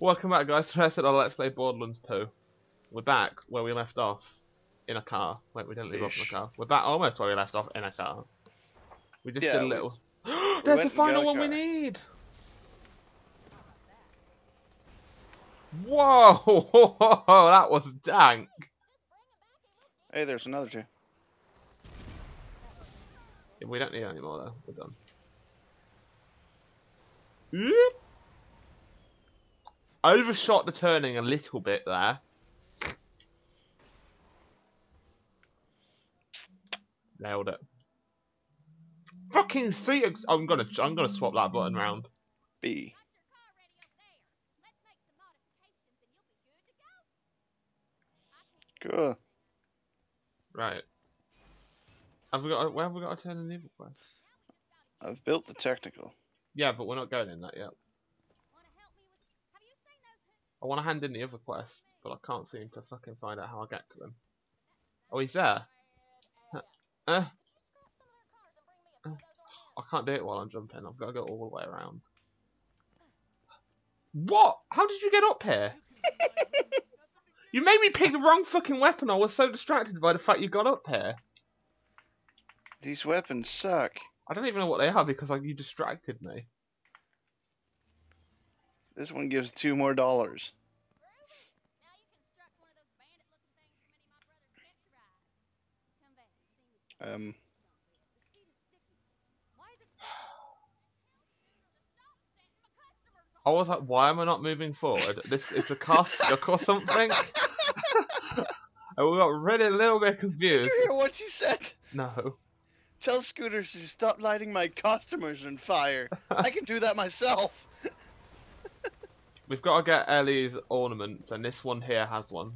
Welcome back, guys. So I said, "Oh, let's play Borderlands 2." We're back where we left off in a car. Wait, we didn't leave off in a car. We're back almost where we left off in a car. We just Yeah, did a little. went There's the final one we need. Whoa! Whoa! that was dank. Hey, there's another two. We don't need any more though. We're done. Oop. I overshot the turning a little bit there. Nailed it. Fucking see, I'm gonna, I'm gonna swap that button round. B. Cool. Right. Have we got? Where have we got to turn in the other? I've built the technical. Yeah, but we're not going in that yet. I want to hand in the other quest, but I can't seem to fucking find out how I get to them. Oh, he's there. Huh. Uh, I can't do it while I'm jumping. I've got to go all the way around. What? How did you get up here? you made me pick the wrong fucking weapon. I was so distracted by the fact you got up here. These weapons suck. I don't even know what they are because like, you distracted me. This one gives two more dollars. Um, I was like, why am I not moving forward? This it's a car stuck or something. and we got really a little bit did confused. you hear what she said? No. Tell scooters to stop lighting my customers on fire. I can do that myself. We've got to get Ellie's ornaments, and this one here has one.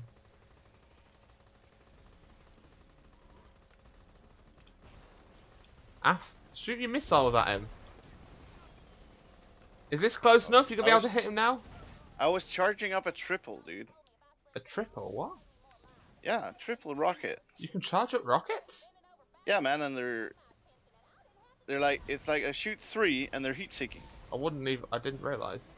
Ah, shoot your missiles at him. Is this close enough? You're gonna be I able to hit him now? I was charging up a triple, dude. A triple? What? Yeah, triple rocket. You can charge up rockets? Yeah, man, and they're they're like it's like a shoot three, and they're heat seeking. I wouldn't even. I didn't realise.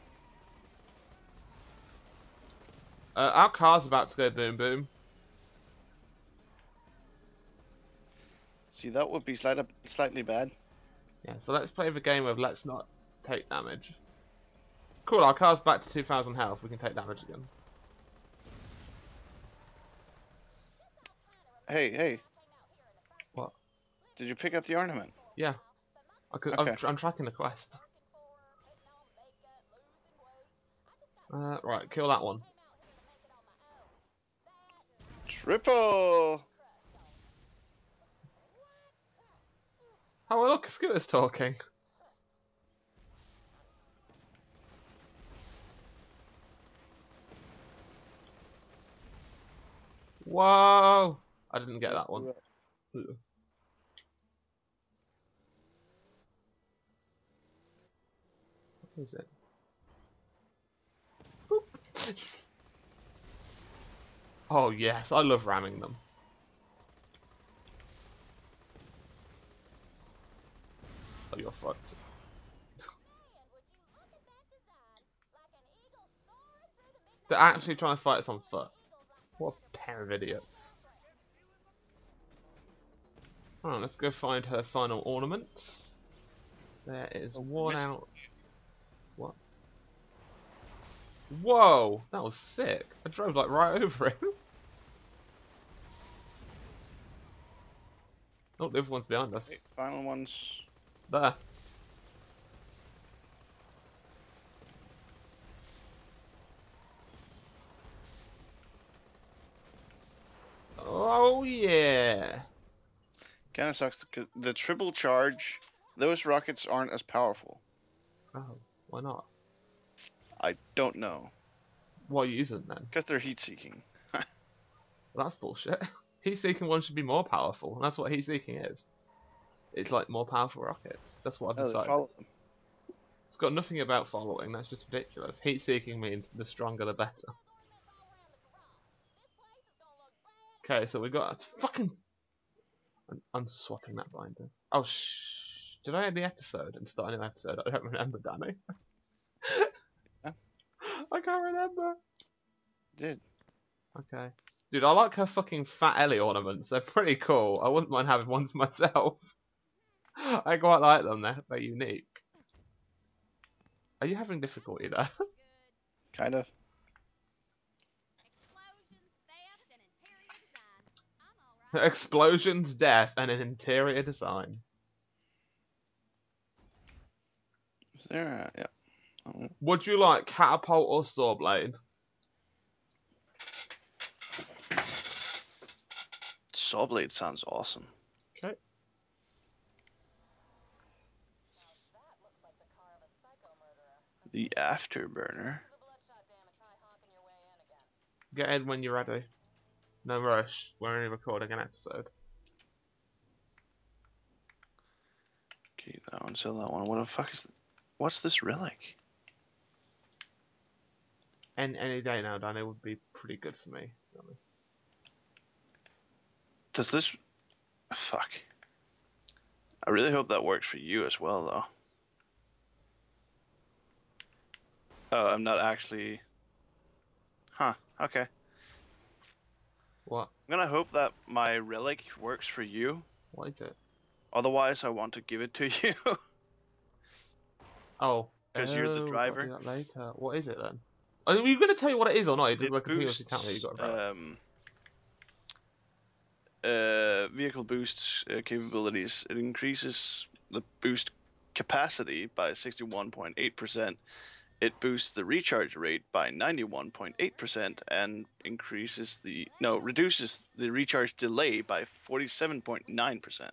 Uh, our car's about to go boom boom. See, that would be slight, slightly bad. Yeah, so let's play the game of let's not take damage. Cool, our car's back to 2000 health. We can take damage again. Hey, hey. What? Did you pick up the ornament? Yeah. I could, Okay. I'm, tr- I'm tracking the quest. Uh, right, kill that one. Triple. Oh, look, Scooter's talking. Whoa! I didn't get that one. What is it? Oh yes, I love ramming them. Oh, you're fucked. They're actually trying to fight us on foot. What a pair of idiots. Alright, let's go find her final ornaments. There is oh, one miss- out. What? Whoa! That was sick. I drove like right over him. Oh, the other one's behind us. Hey, final ones. There. Oh yeah. Kind of sucks. 'cause The triple charge. Those rockets aren't as powerful. Oh, why not? I don't know. Why are you using then? Because they're heat seeking. Well, that's bullshit. Heat seeking one should be more powerful. and That's what heat seeking is. It's like more powerful rockets. That's what I've oh, decided. follow them. It's got nothing about following. That's just ridiculous. Heat seeking means the stronger the better. Okay, so we got fucking. I'm, I'm swapping that binder. Oh shh! Did I end the episode and start a new episode? I don't remember, Danny. Huh? I I can't remember. Did. Okay. Dude, I like her fucking fat Ellie ornaments. They're pretty cool. I wouldn't mind having one for myself. I quite like them. They're, they're unique. Are you having difficulty there? Kind of. Explosions, theft, and interior design. I'm alright. Explosions, death, and an interior design. Is there a, yeah. Oh, Would you like catapult or saw blade? Sawblade sounds awesome. Okay. Now that looks like the car of a psycho murderer. The afterburner. The bloodshot dam and try honking your way in again. Get in when you're ready. No rush. We're only recording an episode. Keep that one, sell that one. What the fuck is? What's this relic? And any day now, Danny would be pretty good for me. To be honest. Does this? Fuck. I really hope that works for you as well, though. Oh, I'm not actually. Huh. Okay. What? I'm gonna hope that my relic works for you. What is it? Otherwise, I want to give it to you. Oh. 'Cause you're the oh, driver. later. What is it then? Are you going to tell you what it is or not? It continuously boosts that you got to um, uh, vehicle boost uh, capabilities. It increases the boost capacity by 61.8%. It boosts the recharge rate by 91.8% and increases the no reduces the recharge delay by 47.9%.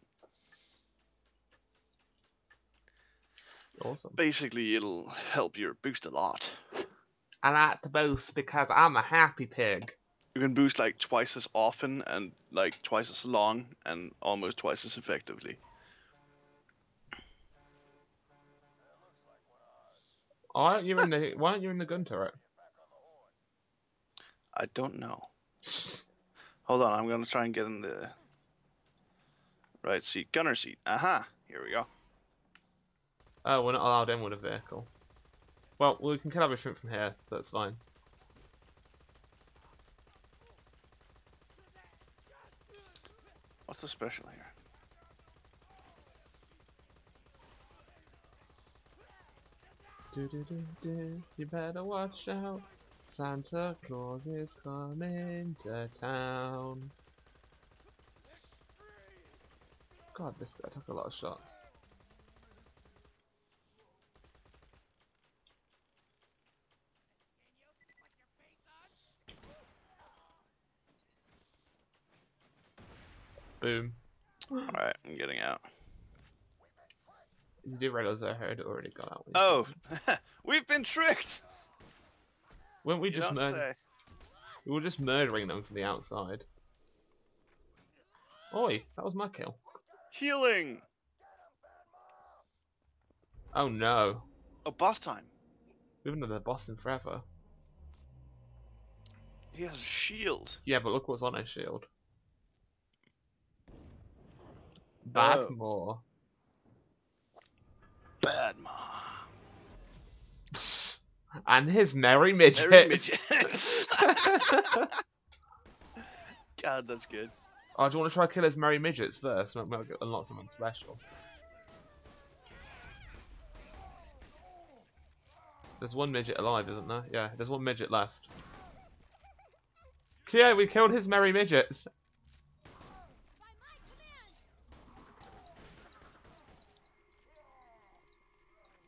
Awesome. Basically, it'll help your boost a lot. I like to boost because I'm a happy pig. You can boost like twice as often and like twice as long and almost twice as effectively. Why aren't you in the Why aren't you in the gun turret? I don't know. Hold on, I'm gonna try and get in the right seat, gunner seat. Aha! Here we go. Oh, we're not allowed in with a vehicle. Well, we can kill everything from here, so that's fine. What's the special here? Do do do do. You better watch out. Santa Claus is coming to town. God, this guy took a lot of shots. Boom. Alright, I'm getting out. You do realize I heard it already got out. Oh! We've been tricked! weren't we You just don't murder- we were just murdering them from the outside? Oi, that was my kill. Healing! Oh no, Oh, boss time. we haven't done the boss in forever. He has a shield. Yeah, but look what's on his shield. Bad Oh. more. Bad Maw. And his merry midget. Merry midgets. God, that's good. oh, do you want to try kill his merry midgets first? Might, might unlock something special. There's one midget alive, isn't there? Yeah, there's one midget left. Yeah, we killed his merry midgets. By my command! This will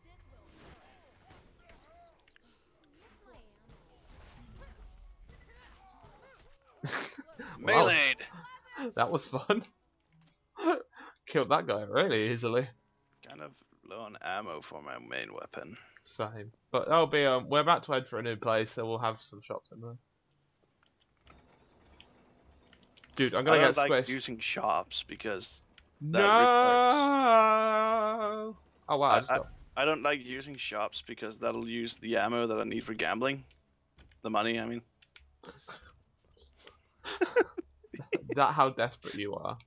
Yes, I am. Wow, Melee! That was fun. Killed that guy really easily. Kind of low on ammo for my main weapon. Same. But that'll be um we're about to head for a new place, so we'll have some shops in there. Dude, I'm gonna don't get like squished. using shops because no. that Oh wow, I I- I don't like using shops because that'll use the ammo that I need for gambling. The money, I mean. Is that how desperate you are?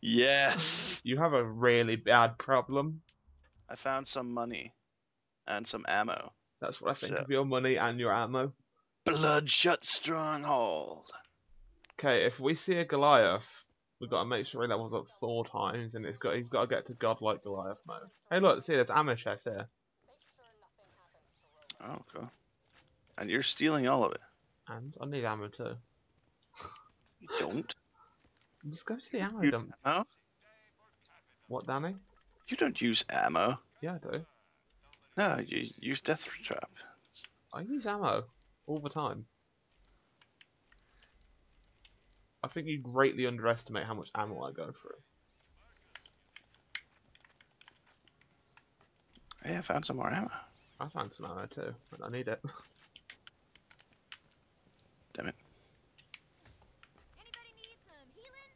Yes! You have a really bad problem. I found some money and some ammo. That's what I think So- of your money and your ammo. Bloodshot Stronghold. Okay, if we see a Goliath, we've got to make sure he levels up four times, and it's got he's got to get to godlike Goliath mode. Hey, look, see, there's ammo chest here, Make sure nothing happens to Rover. Oh, cool. And you're stealing all of it. and I need ammo too. You don't. Just go to the ammo You- dump. Oh, What, Danny? you don't use ammo. Yeah, I do. No, you use Death Trap. I use ammo all the time. I think you greatly underestimate how much ammo I go through. Hey, I found some more ammo. I found some ammo too, and I need it. Damn it. Anybody need some healing?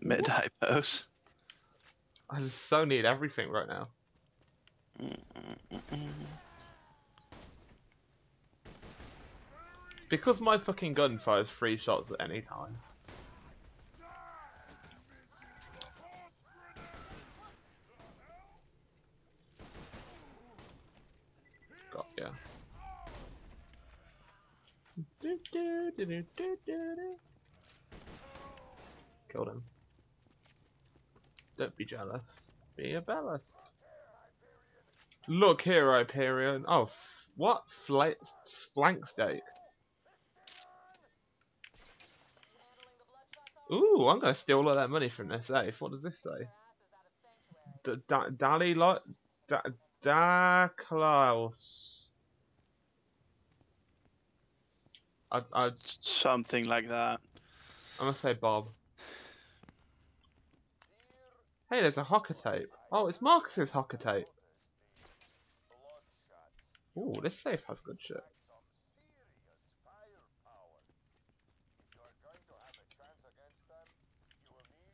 Mid hypos. I just so need everything right now. It's because my fucking gun fires three shots at any time. Got ya. Killed him. Don't be jealous. Be a jealous. Look here, Hyperion. Oh, f- what? Fla- flank steak. Handling the bloodshot zone? Ooh, I'm gonna steal all of that money from this safe. What does this say? Your ass is out of sanctuary. D- da- Dali lot. Da, da Klaus. I, I, Something like that. I'm gonna say Bob. Hey, there's a holotape. Oh, it's Marcus's holotape. Ooh, this safe has good shit.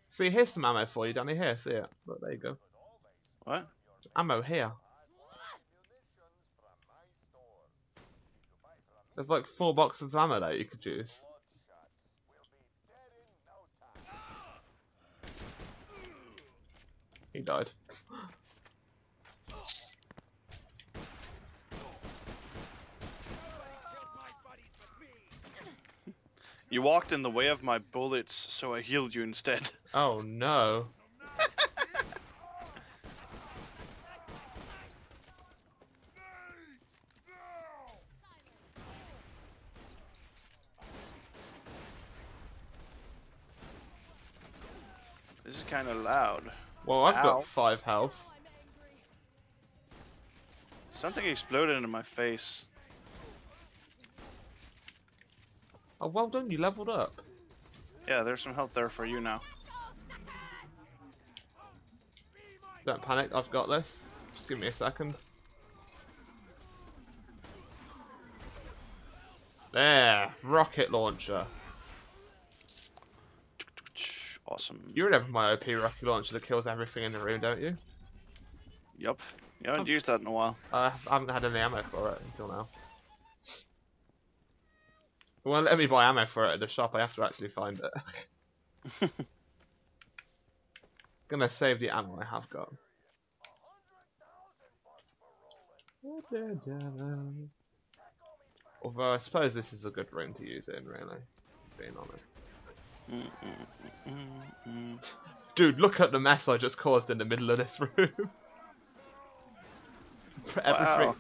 See, here's some ammo for you, Danny. Here, see it. Look, there you go. What? Ammo here. There's like four boxes of ammo that you could use. He died. You walked in the way of my bullets, so I healed you instead. Oh no. This is kind of loud. Well, I've Ow. got five health. Something exploded into my face. Oh, well done, you leveled up. Yeah, there's some health there for you now. Don't panic, I've got this. Just give me a second. There, rocket launcher. You remember my OP rocket launcher that kills everything in the room, don't you? Yup. You haven't used that in a while. I haven't had any ammo for it until now. Well, let me buy ammo for it at the shop. I have to actually find it. Gonna save the ammo I have got. Although I suppose this is a good room to use it in, really. Being honest. Dude, look at the mess I just caused in the middle of this room. everything, Wow.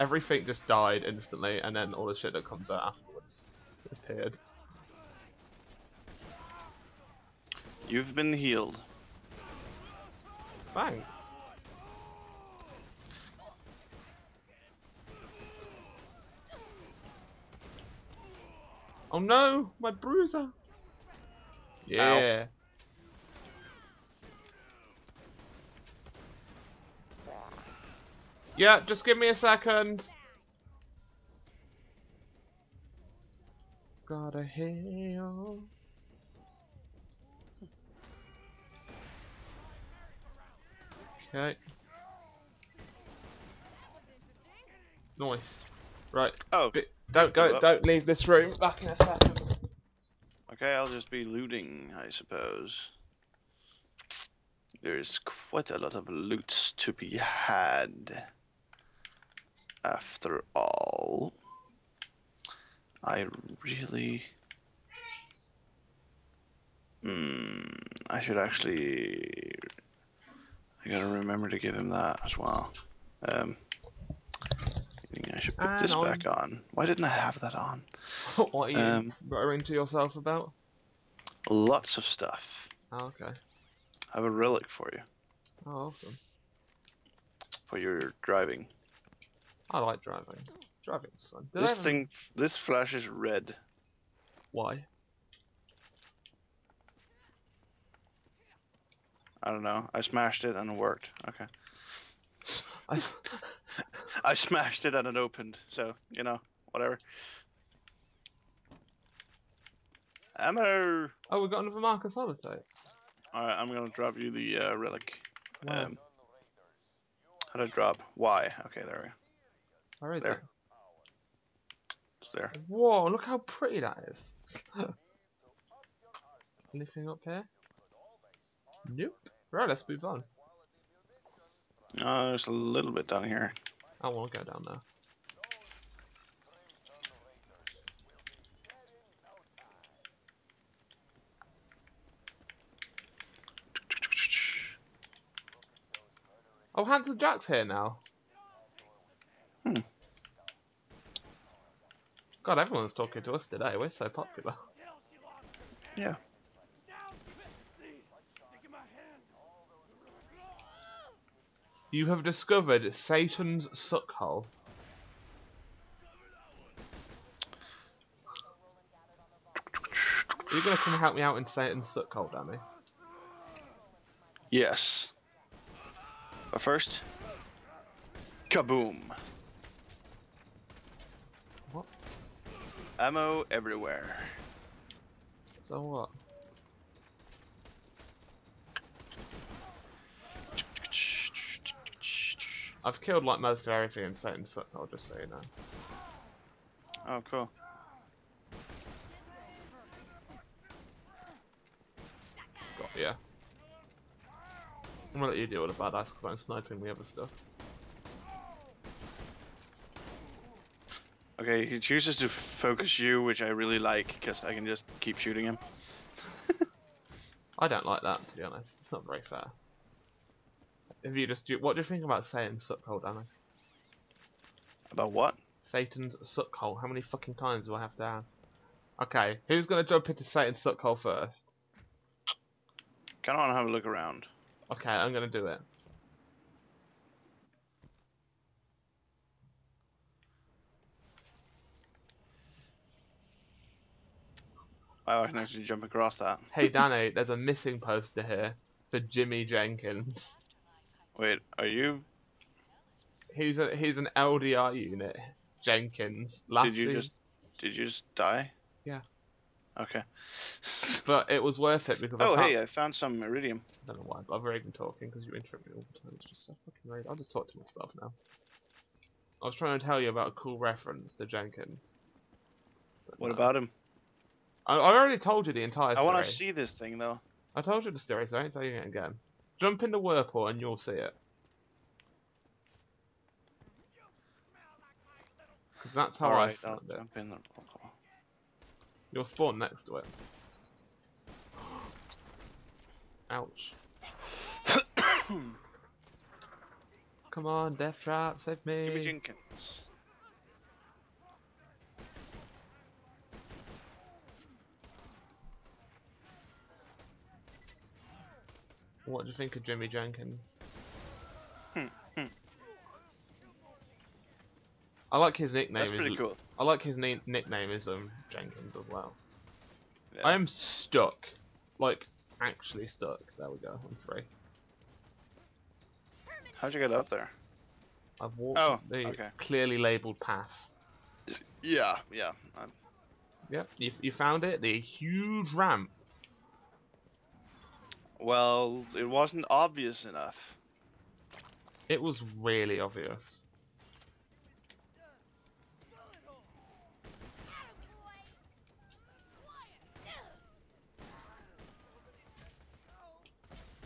everything just died instantly, and then all the shit that comes out afterwards appeared. You've been healed. Thanks. Oh no, my bruiser. Yeah. Yeah, just give me a second. Gotta heal. Okay. Nice. Right. Oh, don't go. Don't leave this room. Back in a second. Okay, I'll just be looting, I suppose. There's quite a lot of loot to be had. after all, I really. Hmm. I should actually. I gotta remember to give him that as well. Um. I I should put And this on. back on. Why didn't I have that on? what are you Um, muttering to yourself about? Lots of stuff. Oh, okay. I have a relic for you Oh, awesome. for your driving. I like driving. Driving's fun. Did this thing, this flash is red. Why? I don't know. I smashed it and it worked. Okay. I I smashed it and it opened. So you know, whatever. Ammo. oh, we got another Marcus Holotape. All right, I'm gonna drop you the uh, relic. Wow. Um, how to drop? Why? Okay, there we go. Where is there. it? It's there. Whoa, look how pretty that is. Anything up here? Nope. Right, let's move on. Oh, there's a little bit down here. I won't go down there. Oh, Handsome Jack's here now. Hmm. God, everyone's talking to us today. We're so popular. Yeah. You have discovered Satan's suckhole. Are you gonna come help me out in Satan's suckhole, Danny? Yes. But first, kaboom! What? Ammo everywhere. So what? I've killed like most of everything in Satan, so I'll just so you know. Oh, cool. Got yeah. I'm gonna let you deal with the badass because I'm sniping the other stuff. Okay, he chooses to focus you, which I really like, because I can just keep shooting him. I don't like that, to be honest. It's not very fair. If you just do, what do you think about Satan's suckhole, Danny? About what? Satan's suckhole. How many fucking times do I have to ask? Okay, who's gonna jump into Satan's suckhole first? Kind of want to have a look around. Okay, I'm gonna do it. Wow, I can actually jump across that. Hey Danny, there's a missing poster here for Jimmy Jenkins. Wait, are you? He's a he's an LDR unit. Jenkins. Last Did you just? Did you just die? Yeah. Okay. But it was worth it because oh, found- hey, I found some iridium. I don't know why, but I've already been talking because you interrupt me all the time. It's just so fucking rude. I'll just talk to myself now. I was trying to tell you about a cool reference to Jenkins. What no. about him? I, I already told you the entire I want to see this thing though. I told you the story, so I ain't saying it again. Jump in the whirlpool and you'll see it. Because that's how I right, I'll found it. in. The... You'll spawn next to it. Ouch. Come on, Death Trap, save me. Jimmy Jenkins. What do you think of Jimmy Jenkins? Hmm. I like his nickname. That's is pretty cool. I like his ni- nickname is um Jenkins as well. Yeah. I am stuck, like actually stuck. There we go. I'm free. How'd you get up there? I've walked Oh, the okay. clearly labelled path. Yeah, yeah. I'm... Yep, you, you found it. The huge ramp. Well, it wasn't obvious enough. It was really obvious.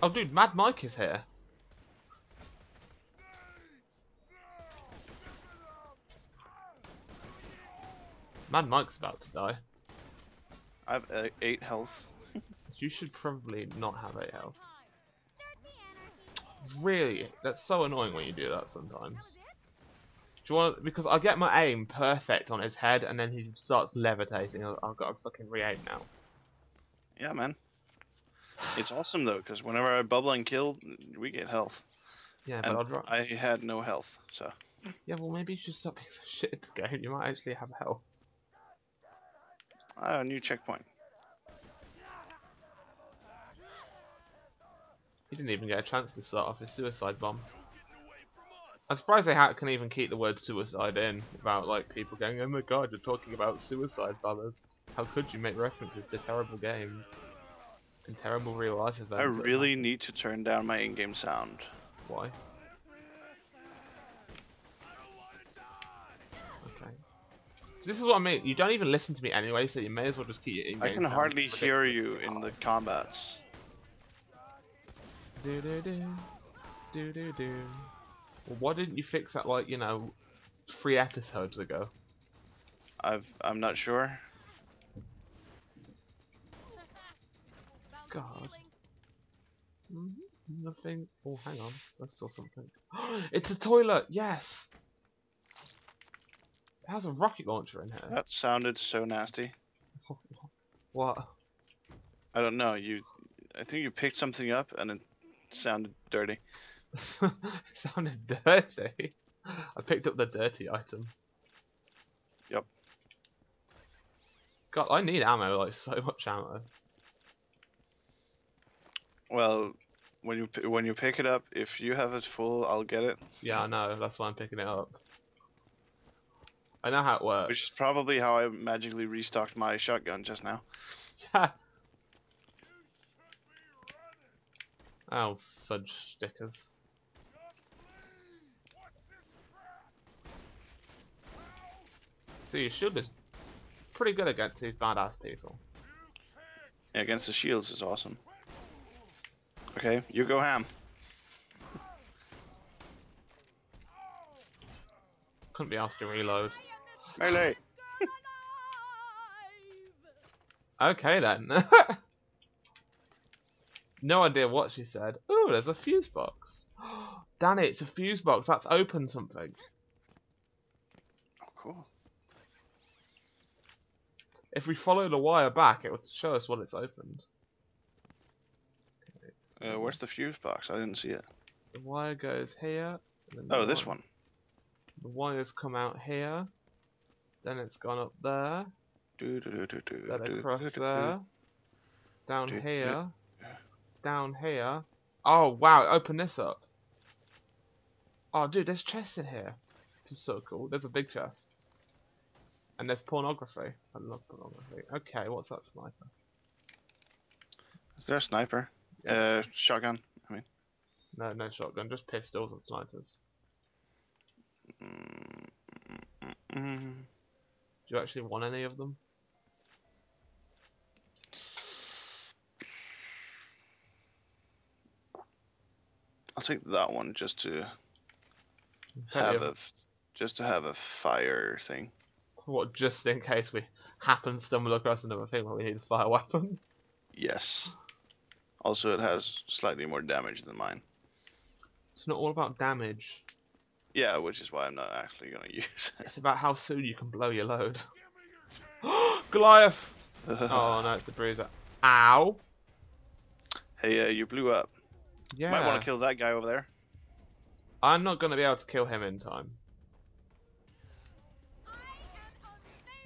Oh, dude, Mad Mike is here. Mad Mike's about to die. I have uh, eight health. You should probably not have a health. Start the anarchy. Really, that's so annoying when you do that sometimes. Do you want? Because I get my aim perfect on his head, and then he starts levitating. I- I've got to fucking re-aim now. Yeah, man. It's awesome though, because whenever I bubble and kill, we get health. Yeah, but drop. I had no health, so Yeah, well maybe you should stop being so shit at the game. You might actually have health. Oh, a new checkpoint. He didn't even get a chance to start off his suicide bomb. I'm surprised they ha- can even keep the word suicide in without like people going, "Oh my god, you're talking about suicide bombers." How could you make references to terrible games and terrible real life events? I really need to turn down my in-game sound. Why? Okay. This is what I mean. You don't even listen to me anyway, so you may as well just keep your in-game I can hardly hear you in the combats. Do do do, do do do. Well, why didn't you fix that like you know, three episodes ago? I've I'm not sure. God. healing. hmm Nothing. Oh, hang on. I saw something. it's a toilet. Yes. It has a rocket launcher in here. That sounded so nasty. What? I don't know. You, I think you picked something up and it sounded dirty. sounded dirty. I picked up the dirty item. Yep. God, I need ammo, like so much ammo. Well, when you when you pick it up, if you have it full, I'll get it. Yeah, I know. That's why I'm picking it up. I know how it works. Which is probably how I magically restocked my shotgun just now. Yeah. Oh, fudge stickers. See, your shield is it's pretty good against these badass people. Yeah, against the shields is awesome. Okay, you go ham. Couldn't be asked to reload. Melee. Okay then. no idea what she said. Ooh, there's a fuse box. Danny, it's a fuse box. That's opened something. Oh, cool. If we follow the wire back, it would show us what it's opened. Uh, where's the fuse box? I didn't see it. the wire goes here. then the Oh, this wire- one. The wires come out here. Then it's gone up there. Do, do, do, do, do, Then do, across do, do, there. Down do, do. here. Down here. Oh wow! Open this up. Oh dude, there's chests in here. This is so cool. There's a big chest. And there's pornography. I love pornography. Okay, what's that sniper? Is there a sniper? Uh, shotgun. I mean, No, no shotgun, just pistols and snipers. mm, mm, mm. Do you actually want any of them? I'll take that one just to have a, just to have a fire thing. What, just in case we happen to stumble across another thing where we need a fire weapon? Yes. Also, it has slightly more damage than mine. It's not all about damage. Yeah, which is why I'm not actually gonna use it. It's about how soon you can blow your load. Goliath! Oh no, it's a bruiser. Ow! hey, uh, you blew up. Yeah. Might want to kill that guy over there. I'm not gonna be able to kill him in time.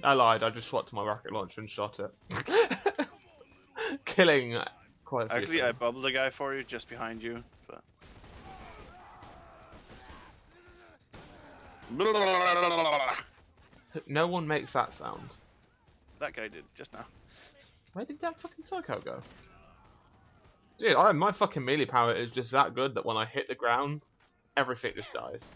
I lied, I just swapped to my rocket launcher and shot it. Killing quite a few Actually, I bubbled the guy for you just behind you. But... No one makes that sound. That guy did just now. Where did that fucking psycho go? Dude, I, my fucking melee power is just that good that when I hit the ground, everything just dies.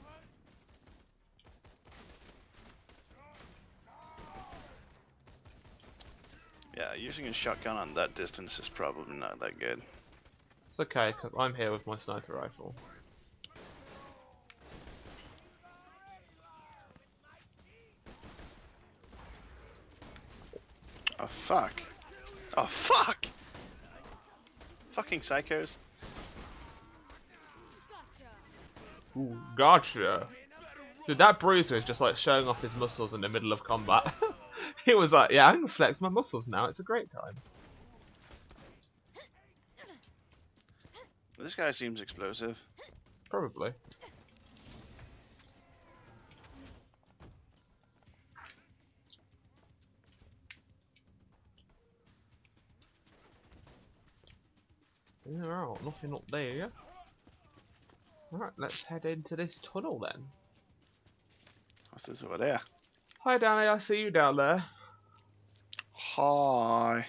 Yeah, using a shotgun on that distance is probably not that good. It's okay, because I'm here with my sniper rifle. Oh fuck. Oh fuck! Fucking psychos. Gotcha. Ooh, gotcha. Dude, that bruiser is just like showing off his muscles in the middle of combat. he was like, yeah, I can flex my muscles now. It's a great time. This guy seems explosive. Probably. Nothing up there. Alright, let's head into this tunnel then. What's this over there? Hi Danny, I see you down there. Hi.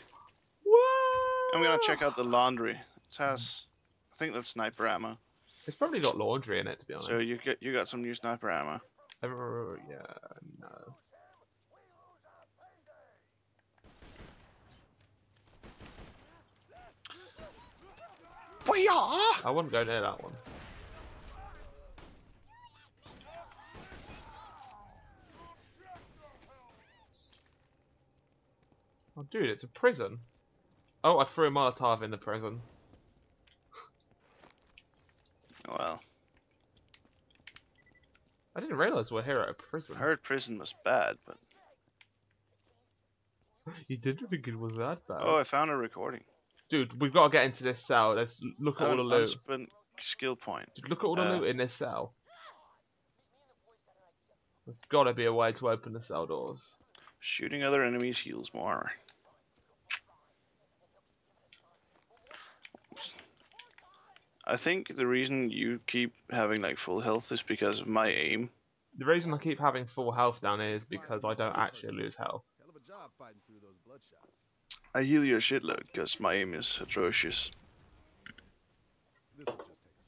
Whoa! I'm gonna check out the laundry. It has, I think that's sniper ammo. It's probably got laundry in it, to be honest. So you get you got some new sniper ammo. Uh, yeah, no. Booyah! I wouldn't go near that one. Oh, dude, it's a prison. Oh, I threw a Molotov in the prison. Well, I didn't realize we're here at a prison. I heard prison was bad, but You didn't think it was that bad. oh, I found a recording. Dude, we've got to get into this cell. Let's look at all the loot. unspent skill point. Dude, look at all the uh, loot in this cell. There's got to be a way to open the cell doors. Shooting other enemies heals more. I think the reason you keep having like full health is because of my aim. The reason I keep having full health down here is because I don't actually lose health. Hell of a job fighting through those bloodshots. I heal your shitload because my aim is atrocious. This'll just take a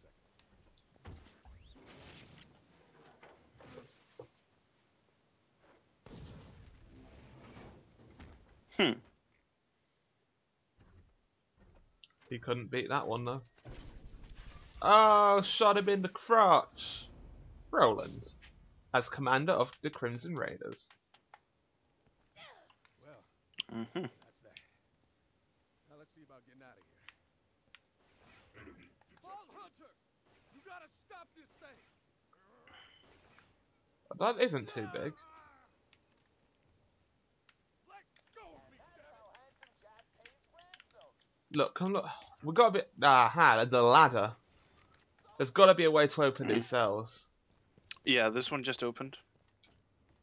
second. Hmm. He couldn't beat that one though. Oh, shot him in the crotch. Roland, as commander of the Crimson Raiders. Well, hmm that's that. Now let's see about getting out of here. Vault Hunter! You gotta stop this thing! That isn't too big. Let go of me, damn it! Look, come look. We got a bit. Aha, the ladder. There's got to be a way to open these cells. Yeah, this one just opened.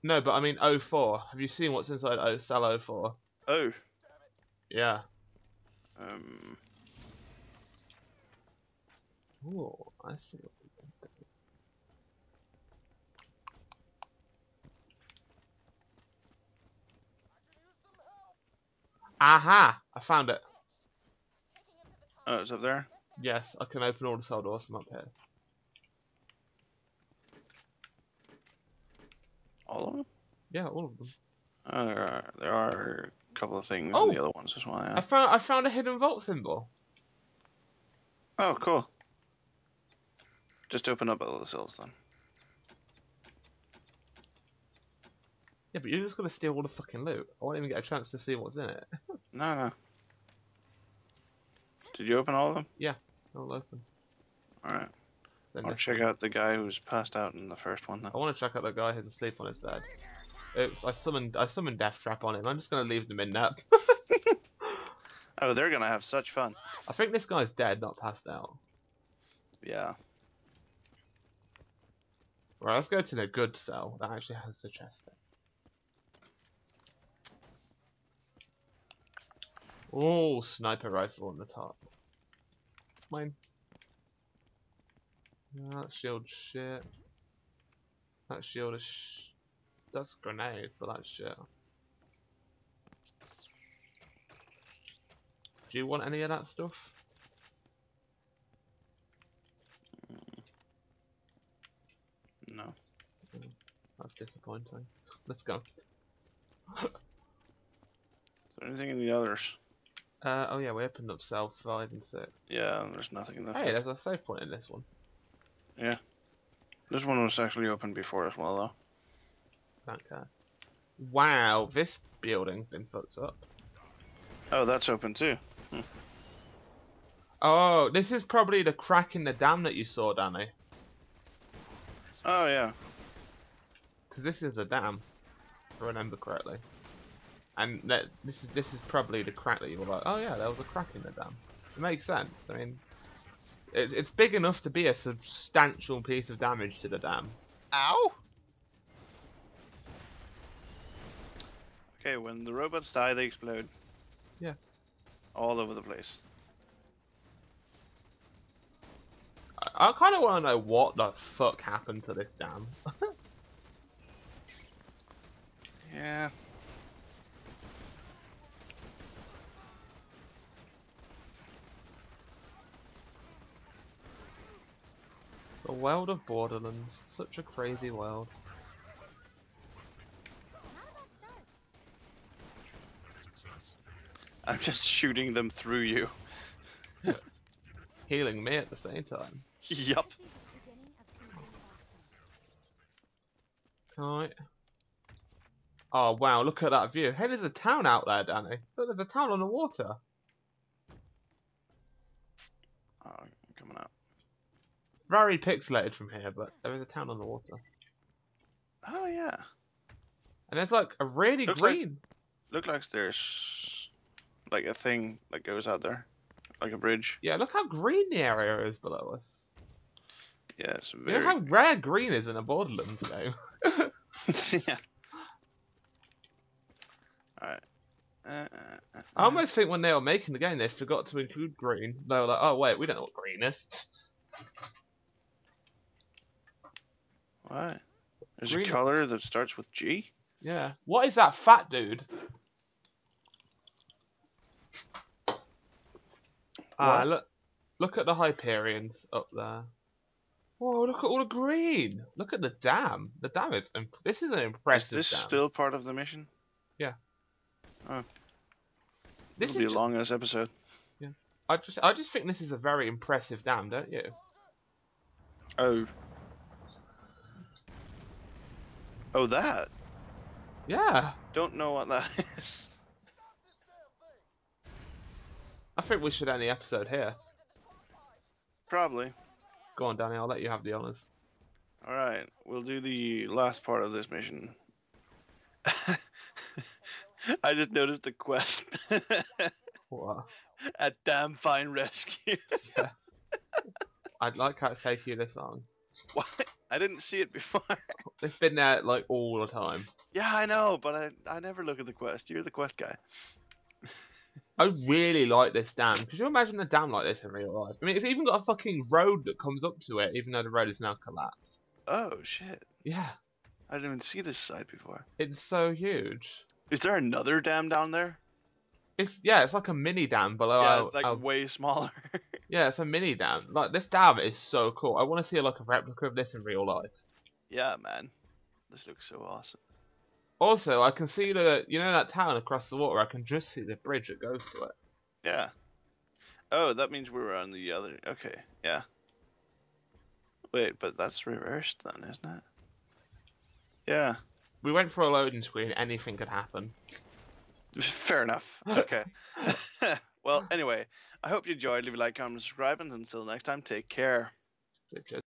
No, but I mean 04. Have you seen what's inside O cell 04? Oh. Yeah. Um. Ooh, I see. what we can do. Aha! I found it. Oh, it's up there. Yes, I can open all the cell doors from up here. All of them. Yeah, all of them. Uh, there are there are a couple of things Oh. in the other ones as well. I found I found a hidden vault symbol. Oh, cool. Just open up all the cells then. Yeah, but you're just gonna steal all the fucking loot. I won't even get a chance to see what's in it. No, no. Did you open all of them? Yeah, all open. All right. I'll check out the guy who's passed out in the first one then. I want to check out the guy who's asleep on his bed. Oops, I summoned I summoned Death Trap on him. I'm just gonna leave them in that. Oh, they're gonna have such fun. I think this guy's dead, not passed out. Yeah. Right, let's go to the good cell that actually has the chest there. Oh, sniper rifle on the top. Mine. That shield shit. That shield is sh That's grenade, but that's shit. Do you want any of that stuff? No. That's disappointing. Let's go. Is there anything in the others? Uh, oh yeah, we opened up cell 5 and 6. Yeah, there's nothing in the Hey, there's a save point in this one. Yeah. This one was actually open before as well, though. Don't. Wow, this building's been fucked up. Oh, that's open too. Oh, this is probably the crack in the dam that you saw, Danni. Oh yeah. Because this is a dam, if I remember correctly. And that, this is this is probably the crack that you were like, oh yeah, there was a crack in the dam. It makes sense. I mean, it, it's big enough to be a substantial piece of damage to the dam. Ow! Okay, when the robots die, they explode. Yeah. All over the place. I, I kind of want to know what the fuck happened to this dam. Yeah. The world of Borderlands, such a crazy world. Not a bad start. I'm just shooting them through you. Healing me at the same time. Yup. Could be the beginning of something awesome. Right. Oh wow, look at that view. Hey, there's a town out there, Danni. Look, there's a town on the water. Oh, I'm coming out. Very pixelated from here, but there is a town on the water. Oh yeah. And it's like a really Looks like- green. Look like there's like a thing that goes out there, like a bridge. Yeah, look how green the area is below us. Yeah, it's You very. know how rare green is in a Borderlands game? yeah. Alright. Uh, uh, uh, I almost think when they were making the game, they forgot to include green. They were like, oh wait, we don't know what green is. What? There's Green- a color that starts with G? Yeah. What is that fat dude? Ah, look, look at the Hyperions up there. Whoa, look at all the green. Look at the dam. The dam is. Imp- this is an impressive. Is this dam. still part of the mission? Yeah. Oh. This It'll be is a ju- long ass episode. I just, I just think this is a very impressive dam, don't you? Oh. Oh, that? Yeah. Don't know what that is. I think we should end the episode here. Probably. Go on, Danni. I'll let you have the honors. Alright, we'll do the last part of this mission. I just noticed the quest. What? A damn fine rescue. yeah. I'd like how it's taking you this long. What? I didn't see it before. They've been there like all the time. yeah, I know, but I, I never look at the quest. You're the quest guy. I really like this dam. Could you imagine a dam like this in real life? I mean, it's even got a fucking road that comes up to it, even though the road is now collapsed. Oh, shit. Yeah, I didn't even see this side before. it's so huge. Is there another dam down there? It's yeah, it's like a mini dam below. yeah, our- it's like our- way smaller. yeah, it's a mini dam. Like this dam is so cool. I want to see like a replica of this in real life. yeah, man. This looks so awesome. Also, I can see the you know that town across the water. I can just see the bridge that goes to it. Yeah. Oh, that means we were on the other. Okay, yeah. Wait, but that's reversed then, isn't it? Yeah. We went for a loading screen. Anything could happen. Fair enough. Okay. well, anyway, I hope you enjoyed. Leave a like, comment, subscribe, and until next time, take care. Just-